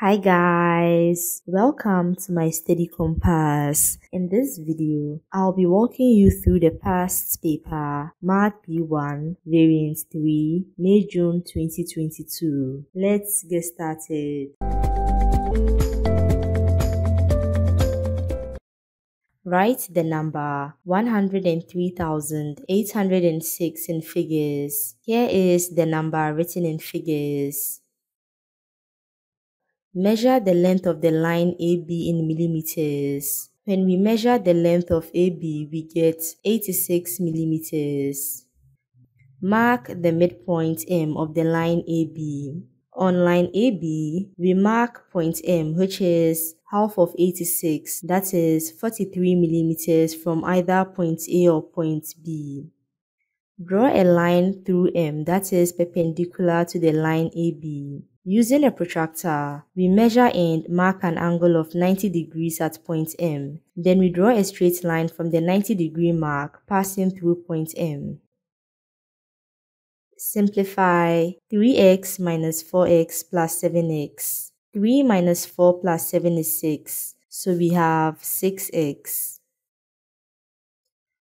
Hi guys, welcome to my study compass. In this video, I'll be walking you through the past paper, Math P1, Variant 3, May-June 2022. Let's get started. Write the number 103,806 in figures. Here is the number written in figures. Measure the length of the line AB in millimeters. When we measure the length of AB, we get 86 millimeters. Mark the midpoint M of the line AB. On line AB, we mark point M, which is half of 86, that is 43 millimeters from either point A or point B. Draw a line through M that is perpendicular to the line AB. Using a protractor, we measure and mark an angle of 90 degrees at point M. Then we draw a straight line from the 90 degree mark passing through point M. Simplify 3x minus 4x plus 7x. 3 minus 4 plus 7 is 6, so we have 6x.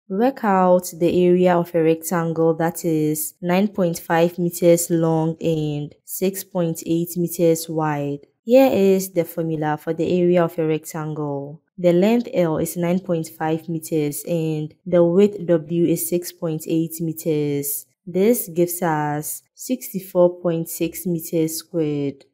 Work out the area of a rectangle that is 9.5 meters long and 6.8 meters wide. Here is the formula for the area of a rectangle. The length L is 9.5 meters and the width W is 6.8 meters. This gives us 64.6 meters squared.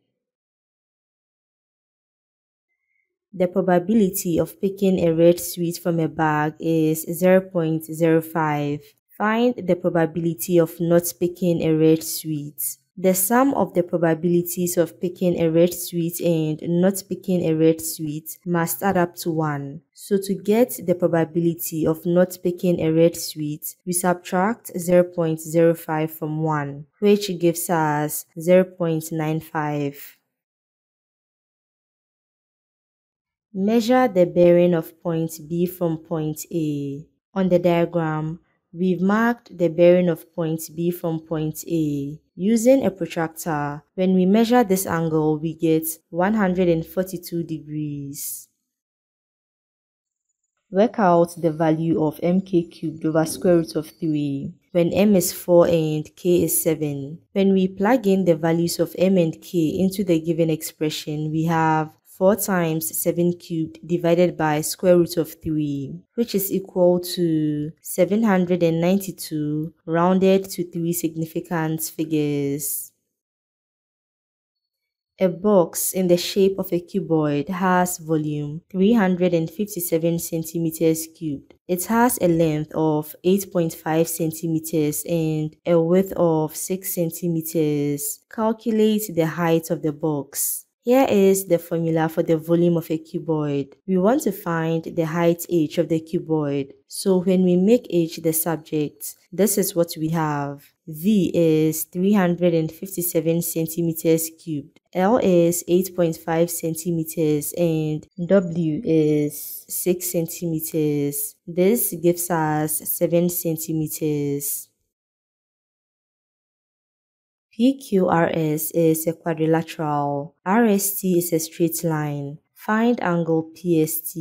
The probability of picking a red sweet from a bag is 0.05. Find the probability of not picking a red sweet. The sum of the probabilities of picking a red sweet and not picking a red sweet must add up to 1. So to get the probability of not picking a red sweet, we subtract 0.05 from 1, which gives us 0.95. Measure the bearing of point B from point A. On the diagram, we've marked the bearing of point B from point A. Using a protractor, when we measure this angle, we get 142 degrees. Work out the value of mk cubed over square root of 3 when m is 4 and k is 7. When we plug in the values of m and k into the given expression, we have 4 times 7 cubed divided by square root of 3, which is equal to 792 rounded to 3 significant figures. A box in the shape of a cuboid has volume 357 centimeters cubed. It has a length of 8.5 centimeters and a width of 6 centimeters. Calculate the height of the box. Here is the formula for the volume of a cuboid. We want to find the height h of the cuboid. So when we make h the subject, this is what we have. V is 357 centimeters cubed. L is 8.5 centimeters and W is 6 centimeters. This gives us 7 centimeters. PQRS is a quadrilateral. RST is a straight line. Find angle PST.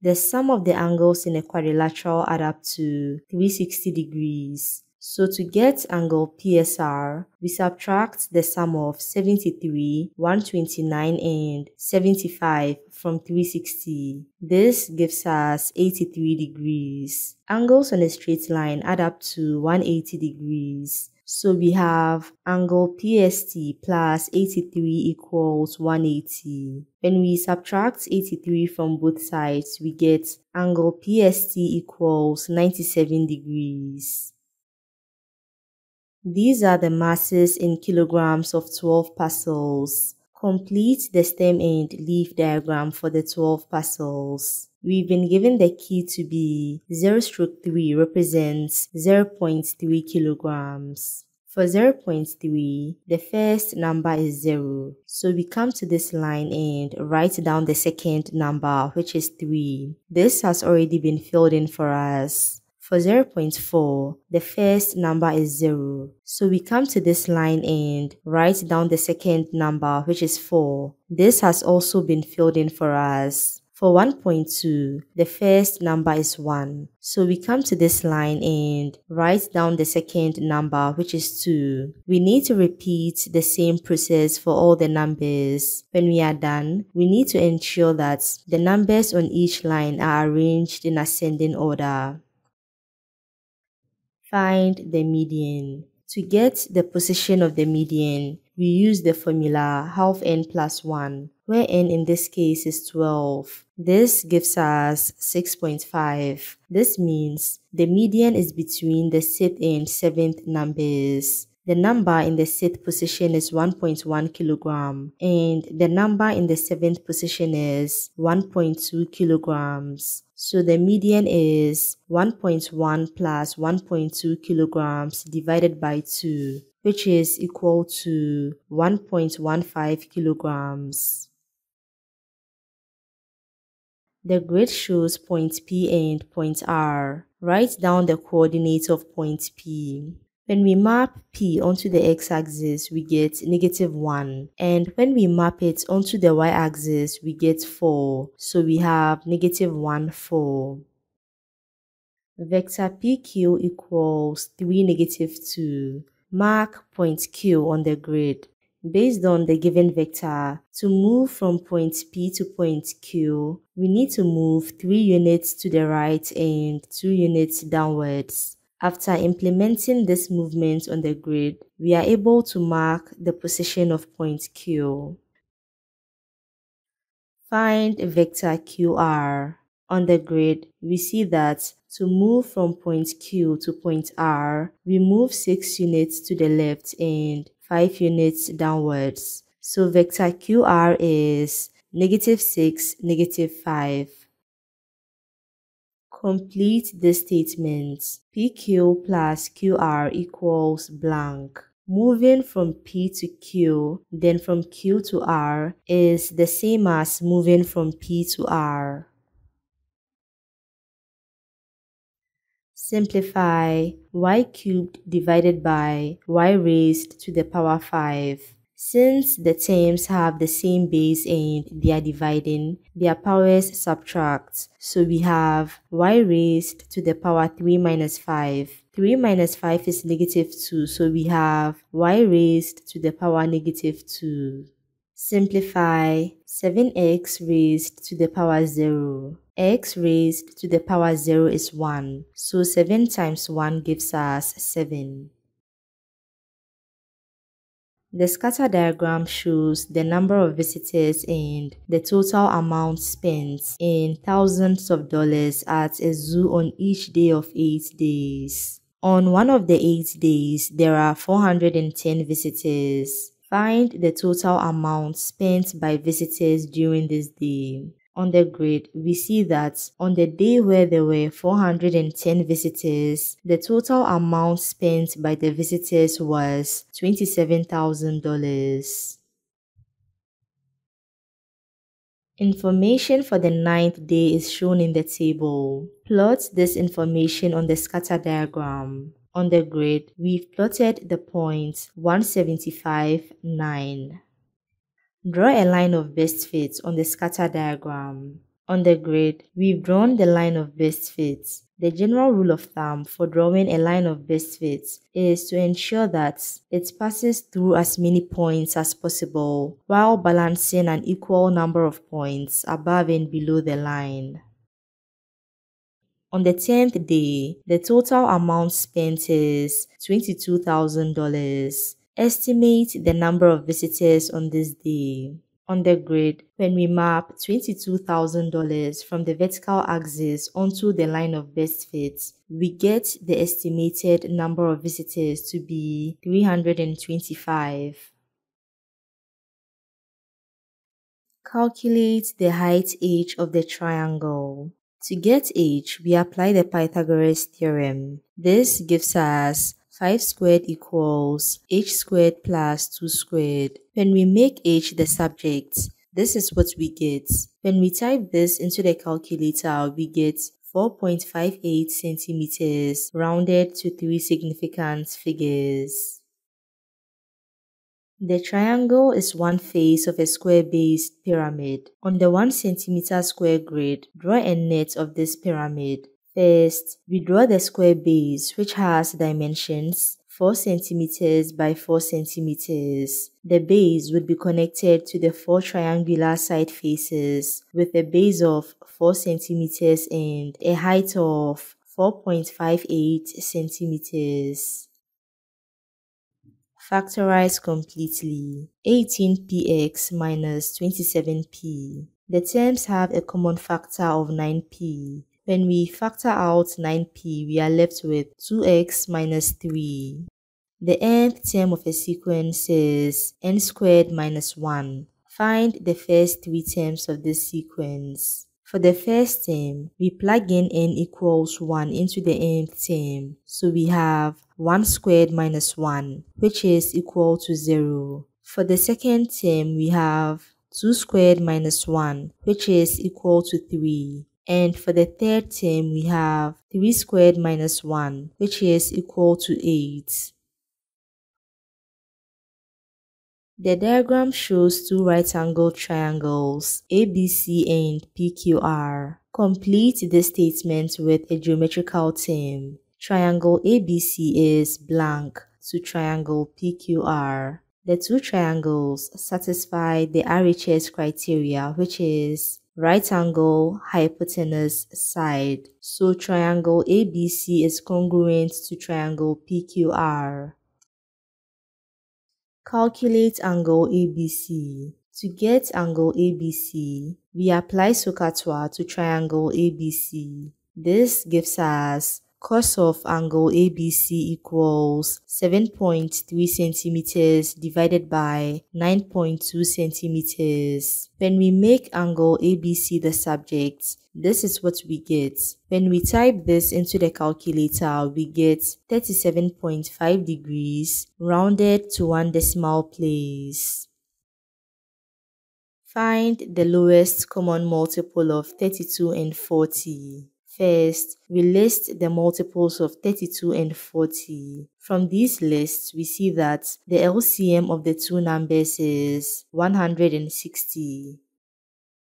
The sum of the angles in a quadrilateral add up to 360 degrees. So to get angle PSR, we subtract the sum of 73, 129 and 75 from 360. This gives us 83 degrees. Angles on a straight line add up to 180 degrees. So we have angle PST plus 83 equals 180. When we subtract 83 from both sides, we get angle PST equals 97 degrees. These are the masses in kilograms of 12 parcels. Complete the stem and leaf diagram for the 12 parcels. We've been given the key to be 0 stroke 3 represents 0.3 kilograms. For 0.3, the first number is 0. So we come to this line and write down the second number, which is 3. This has already been filled in for us. For 0.4, the first number is 0. So we come to this line and write down the second number which is 4. This has also been filled in for us. For 1.2, the first number is 1. So we come to this line and write down the second number which is 2. We need to repeat the same process for all the numbers. When we are done, we need to ensure that the numbers on each line are arranged in ascending order. Find the median. To get the position of the median, we use the formula half n plus 1, where n in this case is 12. This gives us 6.5. This means the median is between the sixth and seventh numbers. The number in the sixth position is 1.1 kilogram and the number in the seventh position is 1.2 kilograms. So the median is 1.1 plus 1.2 kilograms divided by 2, which is equal to 1.15 kilograms. The grid shows point P and point R. Write down the coordinates of point P. When we map P onto the x-axis, we get negative 1. And when we map it onto the y-axis, we get 4. So we have negative 1, 4. Vector PQ equals 3, negative 2. Mark point Q on the grid. Based on the given vector, to move from point P to point Q, we need to move 3 units to the right and 2 units downwards. After implementing this movement on the grid, we are able to mark the position of point Q. Find vector QR. On the grid, we see that to move from point Q to point R, we move 6 units to the left and 5 units downwards. So vector QR is negative 6, negative 5. Complete the statement. PQ plus QR equals blank. Moving from P to Q, then from Q to R is the same as moving from P to R. Simplify y cubed divided by y raised to the power 5. Since the terms have the same base and they are dividing, their powers subtract. So we have y raised to the power 3 minus 5. 3 minus 5 is negative 2, so we have y raised to the power negative 2. Simplify 7x raised to the power 0. X raised to the power 0 is 1, so 7 times 1 gives us 7. The scatter diagram shows the number of visitors and the total amount spent in thousands of dollars at a zoo on each day of 8 days. On one of the 8 days, there are 410 visitors. Find the total amount spent by visitors during this day. On the grid, we see that on the day where there were 410 visitors, the total amount spent by the visitors was $27,000. Information for the ninth day is shown in the table. Plot this information on the scatter diagram. On the grid, we've plotted the points 175, 9. Draw a line of best fit on the scatter diagram. On the grid, we've drawn the line of best fit. The general rule of thumb for drawing a line of best fit is to ensure that it passes through as many points as possible while balancing an equal number of points above and below the line. On the 10th day, the total amount spent is $22,000 Estimate the number of visitors on this day. On the grid, when we map $22,000 from the vertical axis onto the line of best fit, we get the estimated number of visitors to be 325. Calculate the height h of the triangle. To get h, we apply the Pythagoras theorem. This gives us 5 squared equals h squared plus 2 squared. When we make h the subject, this is what we get. When we type this into the calculator, we get 4.58 centimeters rounded to three significant figures. The triangle is one face of a square-based pyramid. On the 1 cm square grid, draw a net of this pyramid. First, we draw the square base which has dimensions 4 cm by 4 cm. The base would be connected to the four triangular side faces with a base of 4 cm and a height of 4.58 centimeters. Factorize completely. 18px minus 27p. The terms have a common factor of 9p. When we factor out 9p, we are left with 2x minus 3. The nth term of a sequence is n squared minus 1. Find the first three terms of this sequence. For the first term, we plug in n equals 1 into the nth term. So we have 1 squared minus 1, which is equal to 0. For the second term, we have 2 squared minus 1, which is equal to 3. And for the third term, we have 3 squared minus 1, which is equal to 8. The diagram shows two right-angled triangles, ABC and PQR. Complete the statement with a geometrical term. Triangle ABC is blank to triangle PQR. The two triangles satisfy the RHS criteria which is right angle hypotenuse side. So triangle ABC is congruent to triangle PQR. Calculate angle ABC. To get angle ABC, we apply SOHCAHTOA to triangle ABC. This gives us cos of angle ABC equals 7.3 centimeters divided by 9.2 centimeters. When we make angle ABC the subject, this is what we get. When we type this into the calculator, we get 37.5 degrees rounded to one decimal place. Find the lowest common multiple of 32 and 40. First, we list the multiples of 32 and 40. From these lists, we see that the LCM of the two numbers is 160.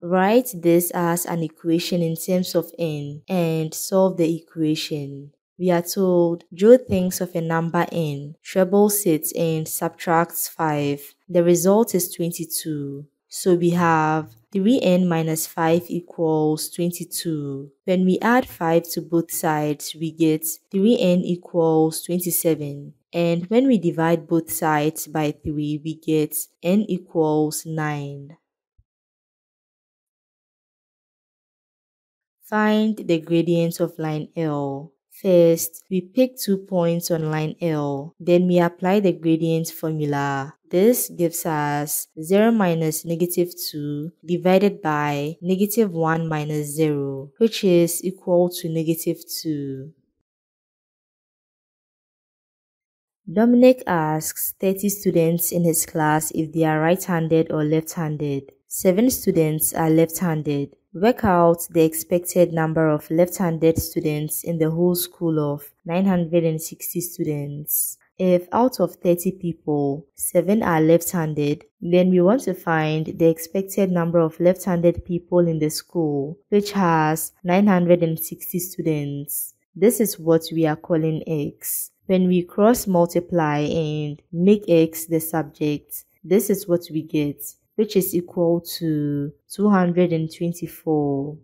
Write this as an equation in terms of n and solve the equation. We are told Joe thinks of a number n, trebles it and subtracts 5. The result is 22. So we have 3n minus 5 equals 22. When we add 5 to both sides, we get 3n equals 27. And when we divide both sides by 3, we get n equals 9. Find the gradient of line L. First, we pick two points on line L. Then we apply the gradient formula. This gives us 0 minus negative 2 divided by negative 1 minus 0, which is equal to negative 2. Dominic asks 30 students in his class if they are right-handed or left-handed. 7 students are left-handed. Work out the expected number of left-handed students in the whole school of 960 students. If out of 30 people, 7 are left-handed, then we want to find the expected number of left-handed people in the school, which has 960 students. This is what we are calling x. When we cross multiply and make x the subject, this is what we get, which is equal to 224.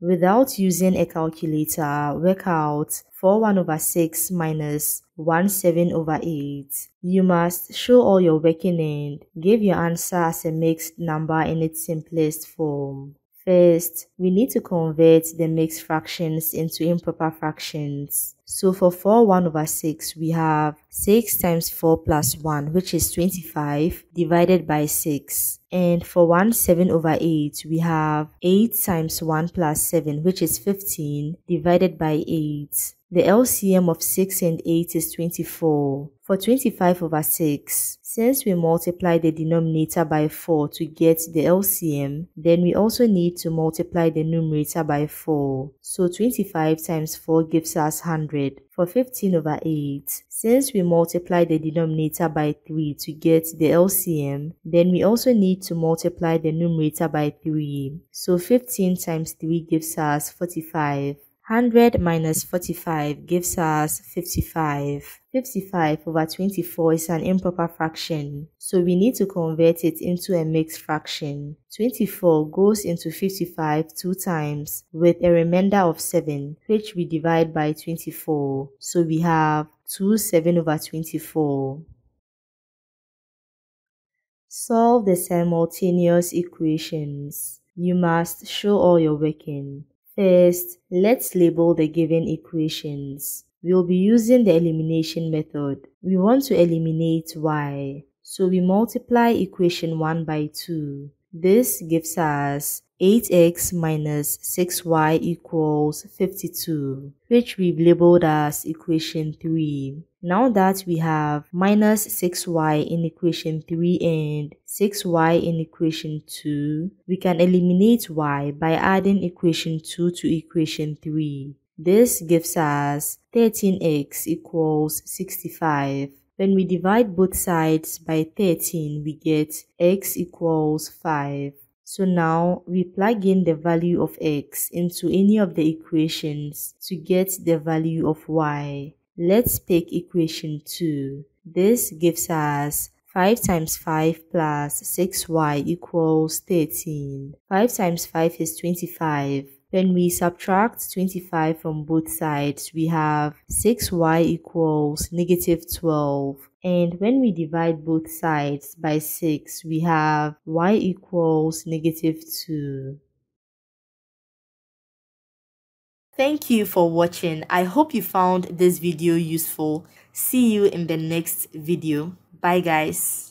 Without using a calculator, work out 4 1 over 6 minus 1 7 over 8. You must show all your working and give your answer as a mixed number in its simplest form. First, we need to convert the mixed fractions into improper fractions. So for 4 1 over 6, we have 6 times 4 plus 1, which is 25, divided by 6. And for 1 7 over 8, we have 8 times 1 plus 7, which is 15, divided by 8. The LCM of 6 and 8 is 24. For 25 over 6, since we multiply the denominator by 4 to get the LCM, then we also need to multiply the numerator by 4. So 25 times 4 gives us 100. For 15 over 8, since we multiply the denominator by 3 to get the LCM, then we also need to multiply the numerator by 3. So 15 times 3 gives us 45. 100 minus 45 gives us 55. 55 over 24 is an improper fraction, so we need to convert it into a mixed fraction. 24 goes into 55 two times with a remainder of 7, which we divide by 24. So we have 2 7 over 24. Solve the simultaneous equations. You must show all your working. First, let's label the given equations. We'll be using the elimination method. We want to eliminate y, so we multiply equation 1 by 2. This gives us 8x minus 6y equals 52, which we've labeled as equation 3. Now that we have minus 6y in equation 3 and 6y in equation 2, we can eliminate y by adding equation 2 to equation 3. This gives us 13x equals 65. When we divide both sides by 13, we get x equals 5. So now we plug in the value of x into any of the equations to get the value of y. Let's pick equation 2. This gives us 5 times 5 plus 6y equals 13. 5 times 5 is 25. When we subtract 25 from both sides, we have 6y equals negative 12. And when we divide both sides by 6, we have y equals negative 2. Thank you for watching. I hope you found this video useful. See you in the next video. Bye guys.